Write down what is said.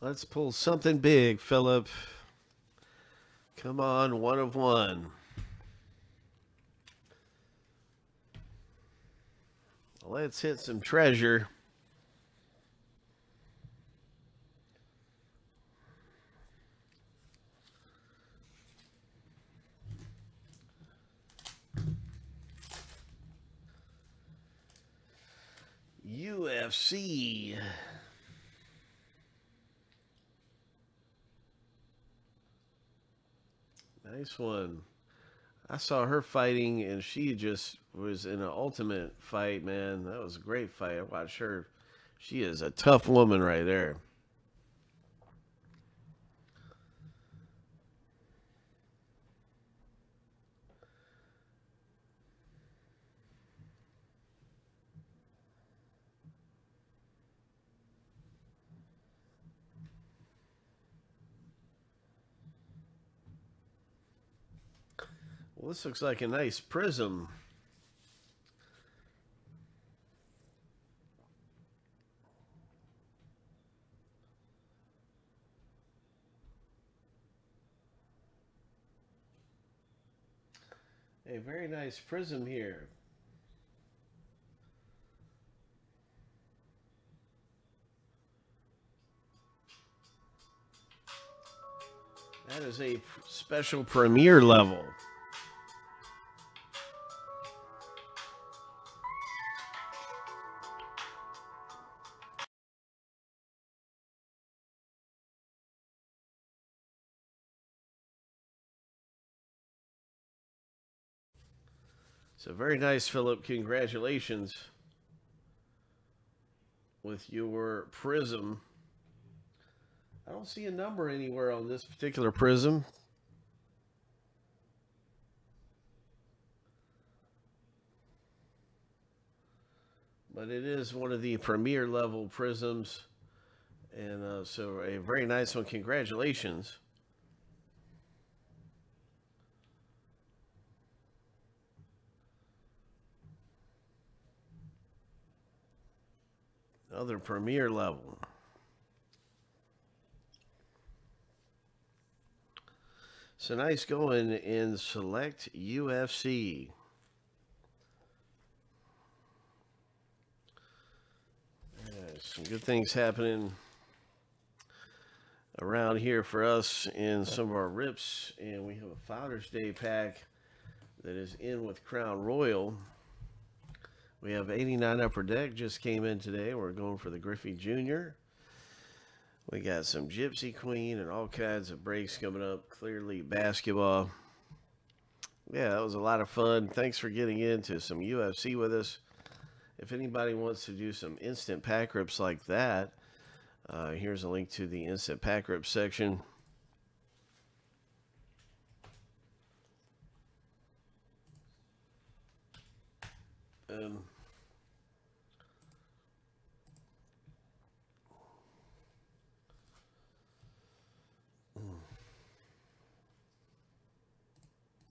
Let's pull something big, Phillip. Come on, one of one. Let's hit some treasure. UFC. Nice one. I saw her fighting, and she just was in an ultimate fight, man. That was a great fight. I watched her. She is a tough woman right there. Well, this looks like a nice prism. A very nice prism here. That is a special premiere level. So very nice, Phillip. Congratulations with your prism. I don't see a number anywhere on this particular prism. But it is one of the premier level prisms. And uh, so a very nice one. Congratulations. Other premier level. So nice going in select UFC. some good things happening around here for us in some of our rips. And we have a Father's Day pack that is in with Crown Royal. We have 89 Upper Deck just came in today. We're going for the Griffey Jr. We got some Gypsy Queen and all kinds of breaks coming up. Clearly basketball. Yeah, that was a lot of fun. Thanks for getting into some UFC with us. If anybody wants to do some instant pack rips like that, uh, here's a link to the instant pack rip section. Um,